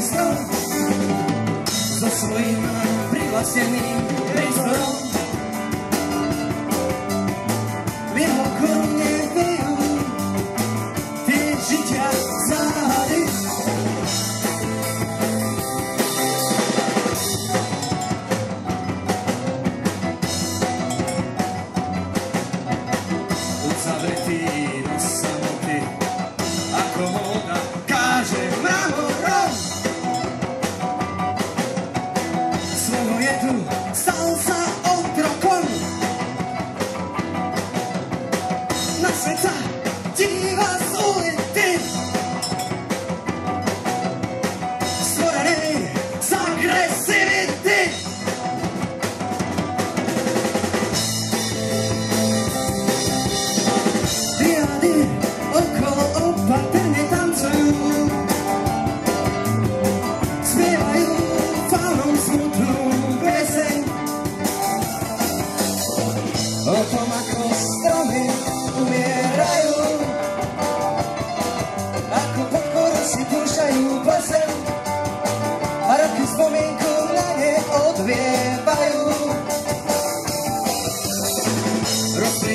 pristorom, za svojima privlašenim pristorom.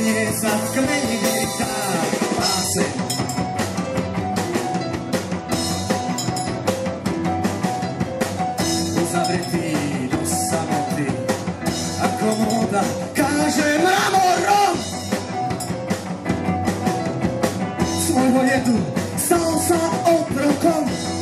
mesa, caminheta, passe. Os abretinos, samonti, acomoda, kaže mramoro. Svoj voljetu, salsa oprokom.